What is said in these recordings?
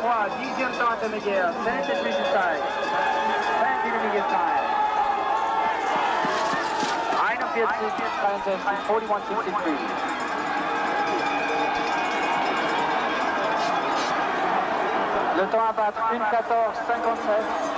3, dixième tente de Miguel, 5 et 8 16. 5 et Miguel time. 41, 63. Le temps à battre, 1, 14, 57.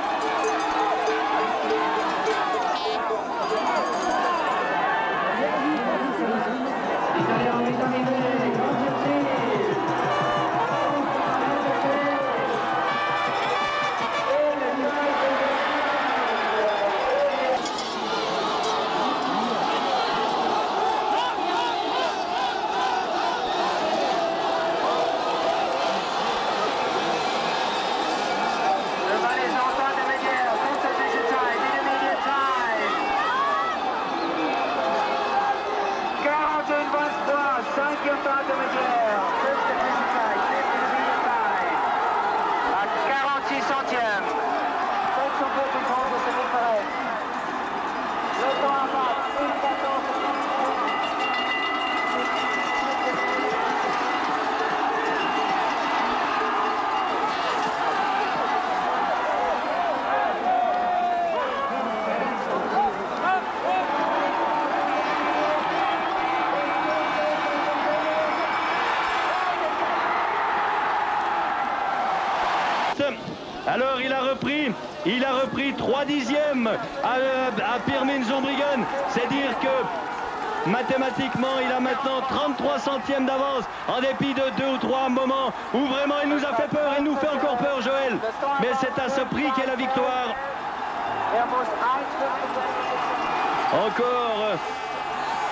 Alors il a repris, il a repris 3 dixièmes à, à Pirmin. C'est dire que mathématiquement il a maintenant 33 centièmes d'avance en dépit de deux ou trois moments où vraiment il nous a fait peur et nous fait encore peur Joël. Mais c'est à ce prix qu'est la victoire. Muss 1 Encore euh,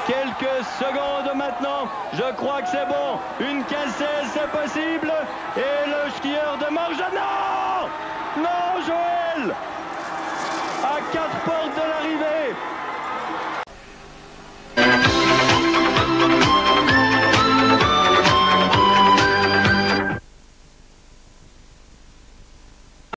quelques secondes maintenant. Je crois que c'est bon. Une 15-16, c'est possible. Et le skieur de Morge. Non Non, Joël À quatre portes